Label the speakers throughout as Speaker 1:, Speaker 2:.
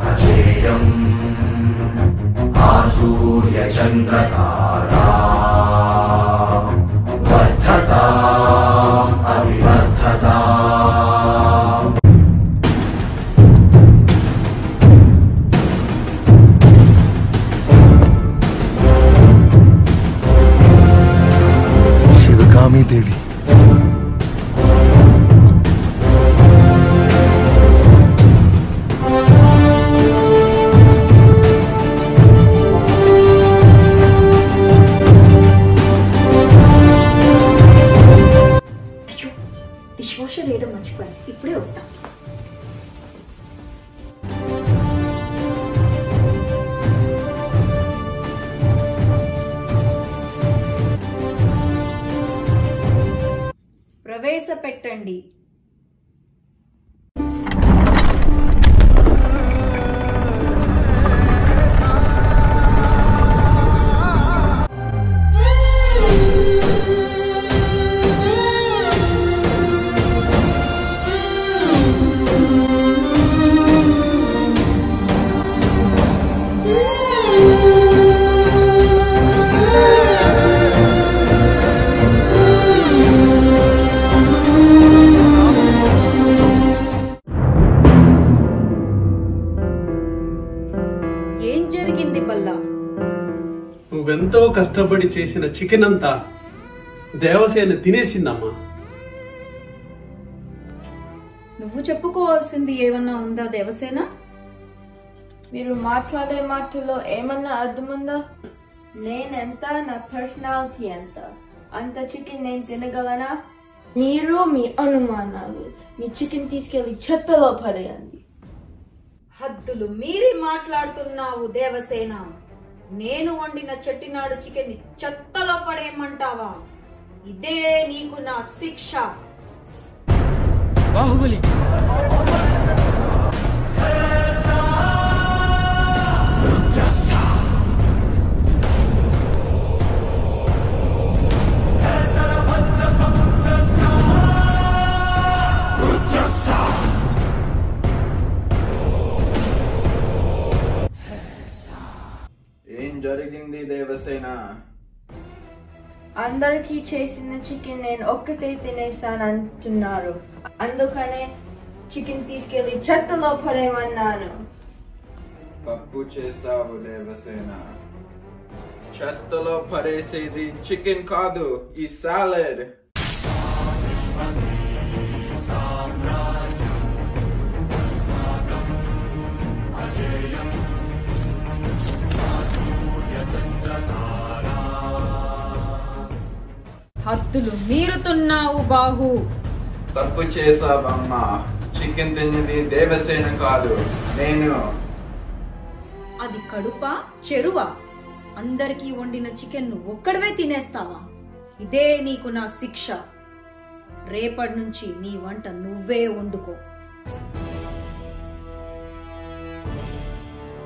Speaker 1: अजेयम्। आसूर्यचन्द्रतारा।
Speaker 2: ప్రవేశపెట్టండి.
Speaker 3: కష్టపడి చేసిన చికెన్ అంతా దేవసేన తినేసిందమ్మా.
Speaker 2: నువ్వు చెప్పుకోవాల్సింది ఏమన్నా ఉందా దేవసేన?
Speaker 4: మీరు మాట్లాడే మాటల్లో ఏమన్నా అర్థముందా? నేనెంత నా పర్సనాలిటీ ఎంత? అంత చికెన్ నేను తినగలనా? మీరు మీ అనుమానాలు మీ చికెన్ తీసుకెళ్ళి చెత్తలో పడేయండి.
Speaker 2: హద్దులు మీరి మాట్లాడుతున్నావు దేవసేన. నేను వండిన చెట్టినాడు చికెన్ చెత్తలో పడేయమంటావా? ఇదే నీకు నా శిక్ష.
Speaker 5: బాహుబలి.
Speaker 6: జరిగింది దేవసేన.
Speaker 4: అందరికీ చేసిన చికెన్ నేను ఒక్కటే తినేసాను అంటున్నారు అందుకనే చికెన్ తీసుకెళ్ళి చెత్తలో పడేయమన్నాను.
Speaker 6: తప్పు చేసావు దేవసేన. చెత్తలో పడేసేది చికెన్ కాదు ఈ సాలెడ్.
Speaker 2: హద్దులు మీరుతున్నావు బాహు.
Speaker 6: తప్పు చేసావమ్మా చికెన్ తిన్నది దేవసేన కాదు నేను.
Speaker 2: అది కడుప చెరువ. అందరికీ వండిన చికెన్ను ఒక్కడవే తినేస్తావా? ఇదే నీకు నా శిక్ష. రేపటి నుంచి నీ వంట నువ్వే వండుకో.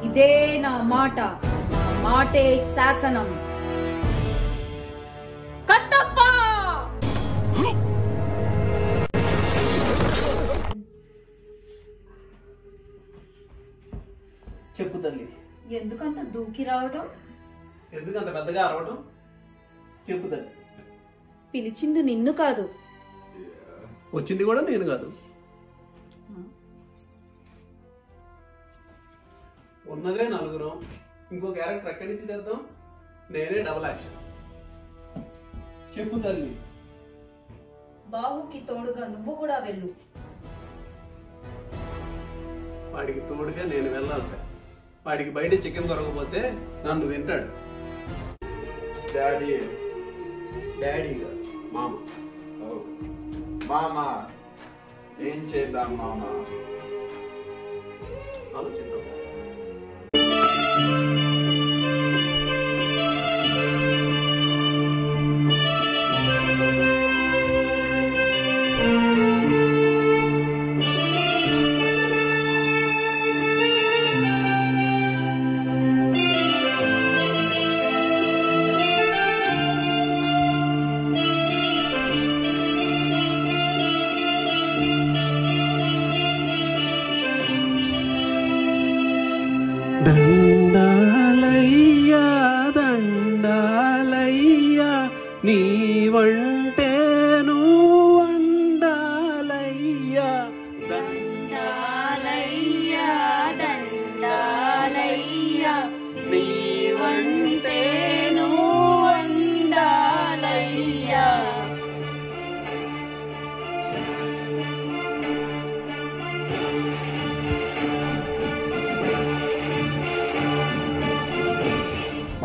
Speaker 2: ఇదే నా మాట. మాటే శాసనం. ఎందుకంత దూకి రావడం?
Speaker 3: ఎందుకు అంత పెద్దగా అరవటం చెప్పు తల్లి
Speaker 2: పిలిచింది నిన్ను కాదు.
Speaker 3: వచ్చింది కూడా నేను కాదు. ఉన్నదే నలుగురం. ఇంకో క్యారెక్టర్ ఎక్కడి నుంచి తెద్దాం? నేనే డబుల్ యాక్షన్ చెప్పు తల్లి.
Speaker 2: బాహుకి తోడుగా నువ్వు కూడా వెళ్ళు.
Speaker 3: వాడికి తోడుగా నేను వెళ్ళాలి. వాడికి బయట చికెన్ దొరకకపోతే నన్ను వింటాడు
Speaker 6: డాడీ
Speaker 3: డాడీ మామ.
Speaker 6: మామ ఏం చేద్దాం మామ?
Speaker 4: ఆలోచన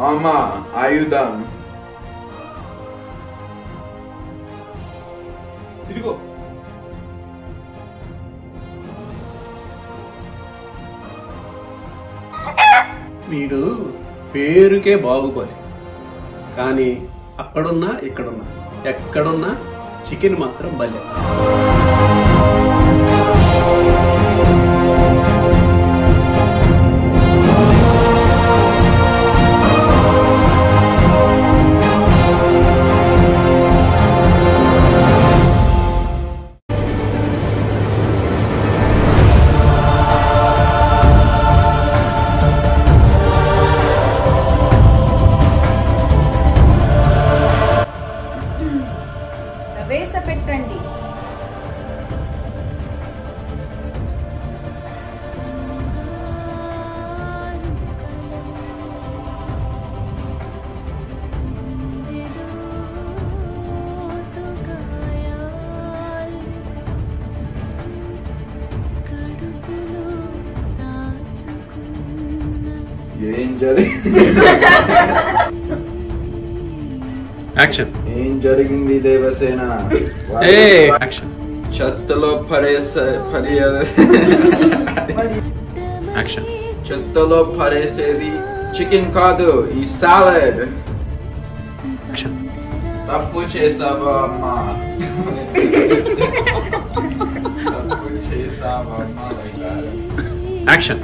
Speaker 6: మామ ఆయుధం
Speaker 3: ఇదిగో. వీడు పేరుకే బాగుపడి కానీ అక్కడున్నా ఇక్కడున్నా ఎక్కడున్నా చికెన్ మాత్రం బలే
Speaker 6: ఏం జరిగింది
Speaker 3: యాక్షన్
Speaker 6: ఏం జరిగింది దేవసేన
Speaker 3: ఏ యాక్షన్
Speaker 6: చెత్తలో పడేసే పడే
Speaker 3: యాక్షన్
Speaker 6: చెత్తలో పడేసేది చికెన్ కాదు ఈ సాలడ్
Speaker 3: యాక్షన్
Speaker 6: తప్పు చేసావా అమ్మా తప్పు చేసావా అమ్మా
Speaker 3: యాక్షన్